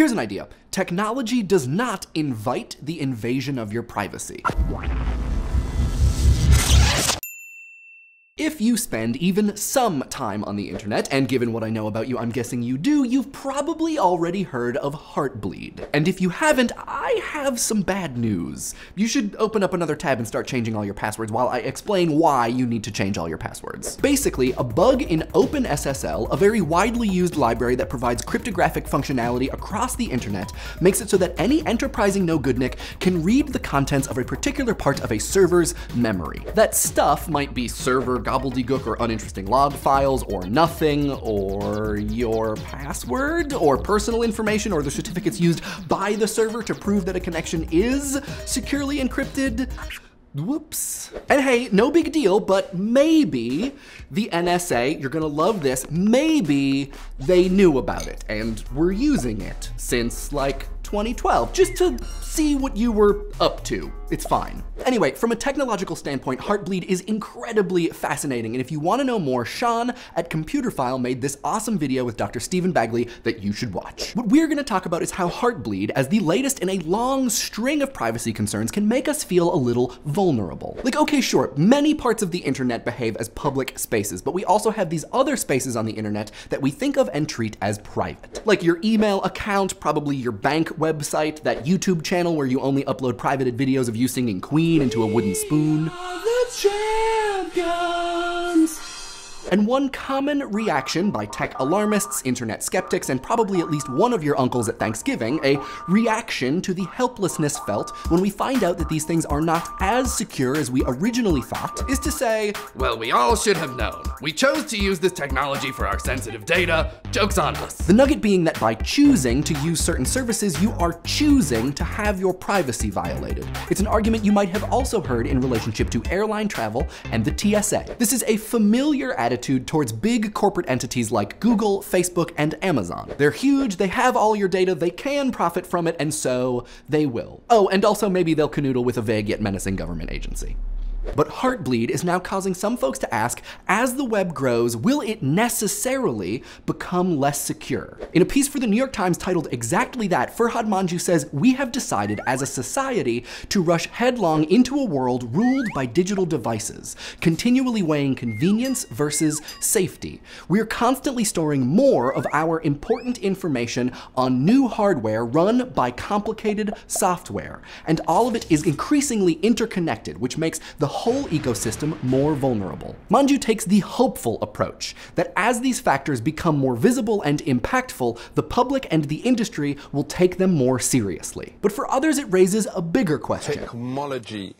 Here's an idea. Technology does not invite the invasion of your privacy. If you spend even some time on the internet, and given what I know about you, I'm guessing you do, you've probably already heard of Heartbleed. And if you haven't, I have some bad news. You should open up another tab and start changing all your passwords while I explain why you need to change all your passwords. Basically, a bug in OpenSSL, a very widely used library that provides cryptographic functionality across the internet, makes it so that any enterprising no-goodnik can read the contents of a particular part of a server's memory. That stuff might be server gobbledygook or uninteresting log files or nothing or your password or personal information or the certificates used by the server to prove that a connection is securely encrypted. Whoops. And hey, no big deal, but maybe the NSA, you're gonna love this, maybe they knew about it and were using it since like 2012, just to see what you were up to. It's fine. Anyway, from a technological standpoint, Heartbleed is incredibly fascinating, and if you wanna know more, Sean at Computerphile made this awesome video with Dr. Steven Bagley that you should watch. What we're gonna talk about is how Heartbleed, as the latest in a long string of privacy concerns, can make us feel a little vulnerable. Like, okay, sure, many parts of the internet behave as public spaces, but we also have these other spaces on the internet that we think of and treat as private. Like your email account, probably your bank website, that YouTube channel where you only upload privated videos of you singing Queen into a wooden spoon. And one common reaction by tech alarmists, internet skeptics, and probably at least one of your uncles at Thanksgiving, a reaction to the helplessness felt when we find out that these things are not as secure as we originally thought, is to say, Well, we all should have known. We chose to use this technology for our sensitive data. Joke's on us. the nugget being that by choosing to use certain services, you are choosing to have your privacy violated. It's an argument you might have also heard in relationship to airline travel and the TSA. This is a familiar attitude towards big corporate entities like Google, Facebook, and Amazon. They're huge, they have all your data, they can profit from it, and so they will. Oh, and also maybe they'll canoodle with a vague yet menacing government agency. But Heartbleed is now causing some folks to ask, as the web grows, will it necessarily become less secure? In a piece for the New York Times titled exactly that, Farhad Manjoo says, we have decided as a society to rush headlong into a world ruled by digital devices, continually weighing convenience versus safety. We are constantly storing more of our important information on new hardware run by complicated software, and all of it is increasingly interconnected, which makes the whole ecosystem more vulnerable. Manjoo takes the hopeful approach that as these factors become more visible and impactful, the public and the industry will take them more seriously. But for others, it raises a bigger question. Technology,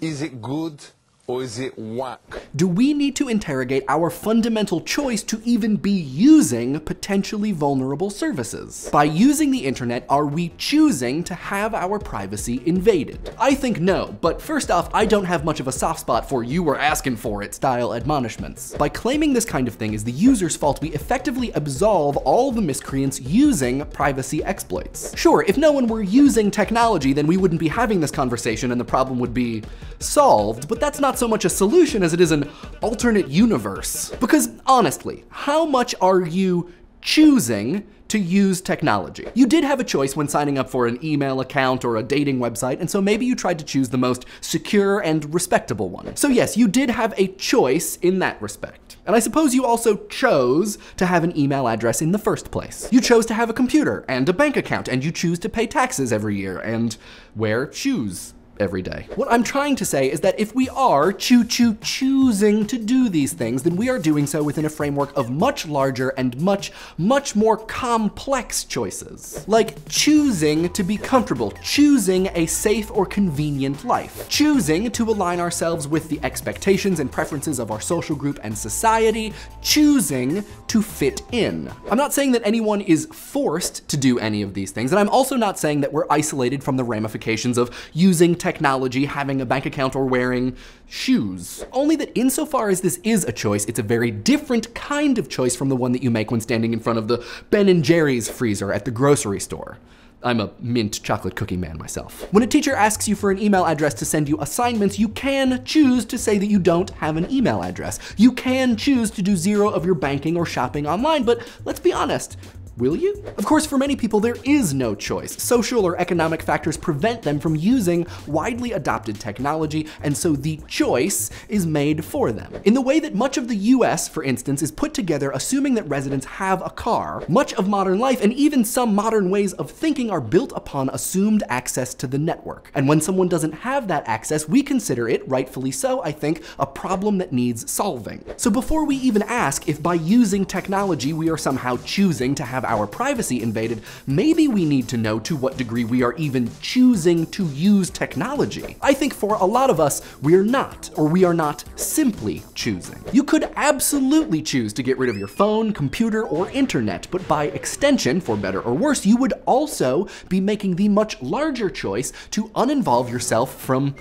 is it good or is it whack? Do we need to interrogate our fundamental choice to even be using potentially vulnerable services? By using the internet, are we choosing to have our privacy invaded? I think no, but first off, I don't have much of a soft spot for you were asking for it style admonishments. By claiming this kind of thing is the user's fault, we effectively absolve all the miscreants using privacy exploits. Sure, if no one were using technology, then we wouldn't be having this conversation and the problem would be solved, but that's not so much a solution as it is an alternate universe. Because honestly, how much are you choosing to use technology. You did have a choice when signing up for an email account or a dating website, and so maybe you tried to choose the most secure and respectable one. So yes, you did have a choice in that respect. And I suppose you also chose to have an email address in the first place. You chose to have a computer and a bank account, and you choose to pay taxes every year and wear shoes every day. What I'm trying to say is that if we are choo choo choosing to do these things, then we are doing so within a framework of much larger and much, much more complex choices. Like choosing to be comfortable, choosing a safe or convenient life, choosing to align ourselves with the expectations and preferences of our social group and society, choosing to fit in. I'm not saying that anyone is forced to do any of these things, and I'm also not saying that we're isolated from the ramifications of using technology, having a bank account, or wearing shoes. Only that insofar as this is a choice, it's a very different kind of choice from the one that you make when standing in front of the Ben & Jerry's freezer at the grocery store. I'm a mint chocolate cookie man myself. When a teacher asks you for an email address to send you assignments, you can choose to say that you don't have an email address. You can choose to do zero of your banking or shopping online, but let's be honest, Will you? Of course, for many people, there is no choice. Social or economic factors prevent them from using widely adopted technology, and so the choice is made for them. In the way that much of the US, for instance, is put together assuming that residents have a car, much of modern life and even some modern ways of thinking are built upon assumed access to the network. And when someone doesn't have that access, we consider it, rightfully so, I think, a problem that needs solving. So before we even ask if by using technology we are somehow choosing to have our privacy invaded, maybe we need to know to what degree we are even choosing to use technology. I think for a lot of us, we're not, or we are not simply choosing. You could absolutely choose to get rid of your phone, computer, or internet, but by extension, for better or worse, you would also be making the much larger choice to uninvolve yourself from,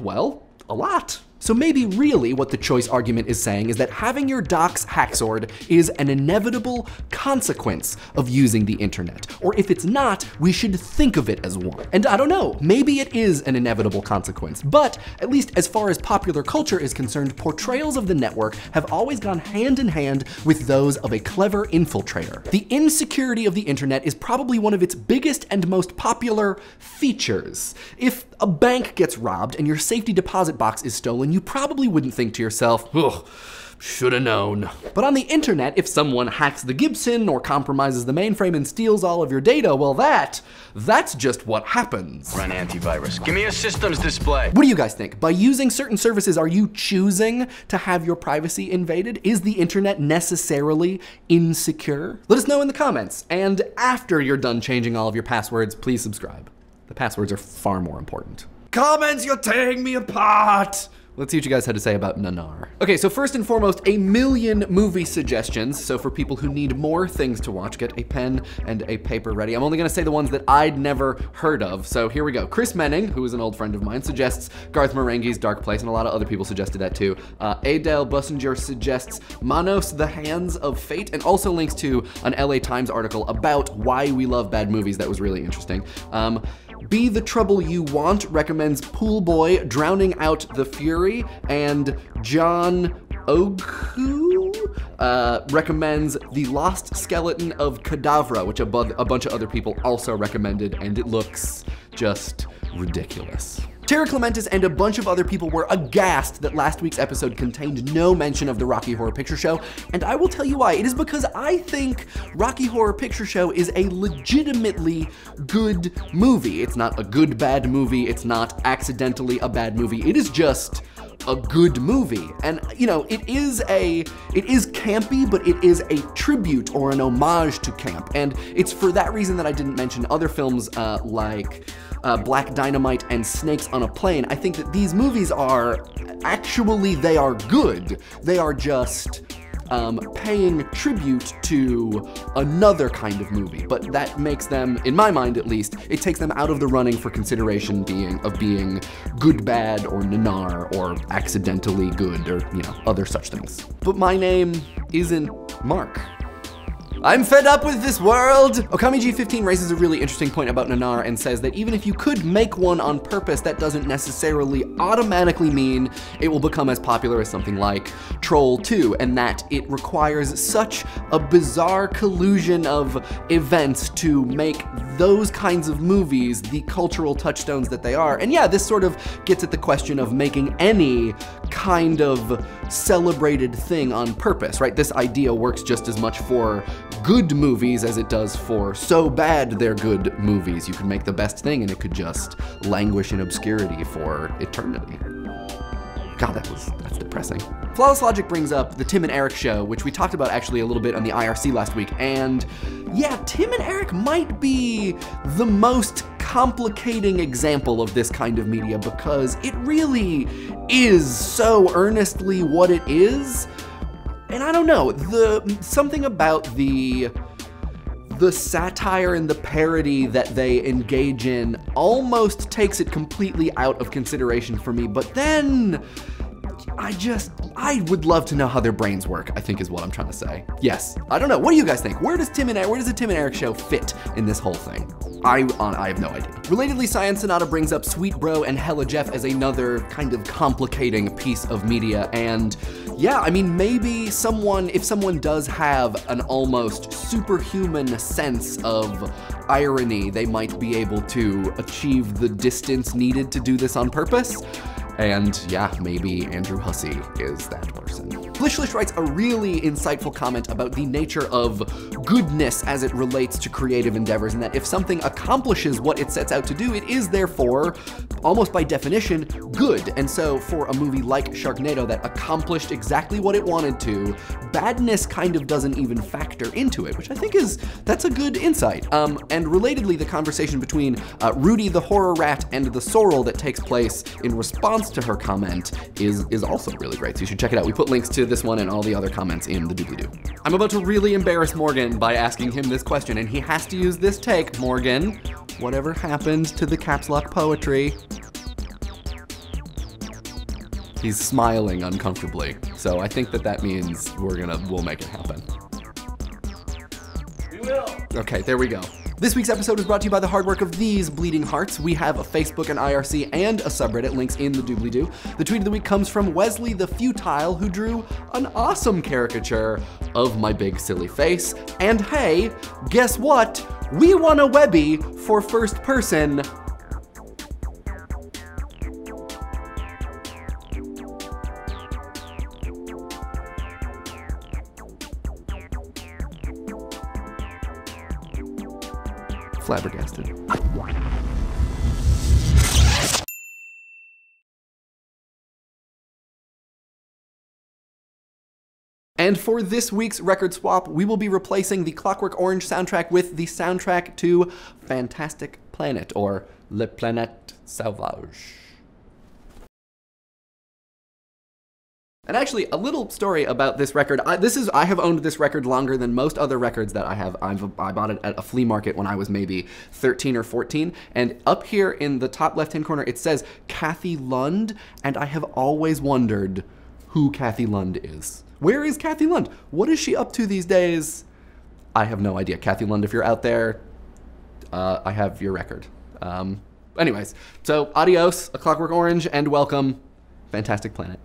well, a lot. So maybe really what the choice argument is saying is that having your docs hacksorted is an inevitable consequence of using the internet. Or if it's not, we should think of it as one. And I don't know, maybe it is an inevitable consequence, but at least as far as popular culture is concerned, portrayals of the network have always gone hand in hand with those of a clever infiltrator. The insecurity of the internet is probably one of its biggest and most popular features. If a bank gets robbed and your safety deposit box is stolen, you probably wouldn't think to yourself, ugh, should have known. But on the internet, if someone hacks the Gibson or compromises the mainframe and steals all of your data, well, that, that's just what happens. Run antivirus. Give me a systems display. What do you guys think? By using certain services, are you choosing to have your privacy invaded? Is the internet necessarily insecure? Let us know in the comments. And after you're done changing all of your passwords, please subscribe. The passwords are far more important. Comments, you're tearing me apart! Let's see what you guys had to say about Nanar. Okay, so first and foremost, a million movie suggestions. So for people who need more things to watch, get a pen and a paper ready. I'm only gonna say the ones that I'd never heard of. So here we go. Chris Menning, who is an old friend of mine, suggests Garth Marenghi's Dark Place, and a lot of other people suggested that too. Uh, Aadel Bussinger suggests Manos, The Hands of Fate, and also links to an LA Times article about why we love bad movies that was really interesting. Um, be the Trouble You Want recommends Pool Boy Drowning Out the Fury, and John Oku uh, recommends The Lost Skeleton of Cadavra, which a, bu a bunch of other people also recommended, and it looks just ridiculous. Tara Klementisz and a bunch of other people were aghast that last week's episode contained no mention of the Rocky Horror Picture Show, and I will tell you why. It is because I think Rocky Horror Picture Show is a legitimately good movie. It's not a good bad movie, it's not accidentally a bad movie, it is just a good movie. And you know, it is a it is campy, but it is a tribute or an homage to camp. And it's for that reason that I didn't mention other films uh, like uh, Black Dynamite and Snakes on a Plane. I think that these movies are actually they are good. They are just um, paying tribute to another kind of movie, but that makes them, in my mind at least, it takes them out of the running for consideration being of being good, bad, or nanar, or accidentally good, or you know, other such things. But my name isn't Mark. I'm fed up with this world! Okami G15 raises a really interesting point about Nanar and says that even if you could make one on purpose, that doesn't necessarily automatically mean it will become as popular as something like Troll 2, and that it requires such a bizarre collusion of events to make those kinds of movies the cultural touchstones that they are. And yeah, this sort of gets at the question of making any kind of celebrated thing on purpose, right? This idea works just as much for good movies as it does for so bad they're good movies. You can make the best thing and it could just languish in obscurity for eternity. God, that was, that's depressing. Flawless Logic brings up the Tim and Eric show, which we talked about actually a little bit on the IRC last week, and yeah, Tim and Eric might be the most complicating example of this kind of media because it really is so earnestly what it is. And I don't know, the something about the the satire and the parody that they engage in almost takes it completely out of consideration for me, but then I just, I would love to know how their brains work, I think is what I'm trying to say. Yes, I don't know. What do you guys think? Where does Tim and where does the Tim and Eric show fit in this whole thing? I, I have no idea. Relatedly, Science Sonata brings up Sweet Bro and Hella Jeff as another kind of complicating piece of media, and yeah, I mean, maybe someone, if someone does have an almost superhuman sense of irony, they might be able to achieve the distance needed to do this on purpose. And yeah, maybe Andrew Hussie is that. Flishlish writes a really insightful comment about the nature of goodness as it relates to creative endeavors, and that if something accomplishes what it sets out to do, it is therefore, almost by definition, good. And so for a movie like Sharknado that accomplished exactly what it wanted to, badness kind of doesn't even factor into it, which I think is, that's a good insight. Um, and relatedly, the conversation between uh, Rudy the horror rat and the sorrel that takes place in response to her comment is, is also really great, so you should check it out. We put links to this one and all the other comments in the doobly-doo. I'm about to really embarrass Morgan by asking him this question, and he has to use this take. Morgan, whatever happened to the caps lock poetry? He's smiling uncomfortably, so I think that that means we're gonna, we'll make it happen. We will. Okay, there we go. This week's episode is brought to you by the hard work of these bleeding hearts. We have a Facebook and IRC and a subreddit, links in the doobly doo. The tweet of the week comes from Wesley the Futile, who drew an awesome caricature of my big silly face. And hey, guess what? We won a Webby for first person. Flabbergasted. And for this week's record swap, we will be replacing the Clockwork Orange soundtrack with the soundtrack to Fantastic Planet, or Le Planète Sauvage. And actually, a little story about this record. I, this is I have owned this record longer than most other records that I have. I've, I bought it at a flea market when I was maybe 13 or 14. And up here in the top left-hand corner, it says Kathy Lund, and I have always wondered who Kathy Lund is. Where is Kathy Lund? What is she up to these days? I have no idea. Kathy Lund, if you're out there, uh, I have your record. Um, anyways, so adios, A Clockwork Orange, and welcome, Fantastic Planet.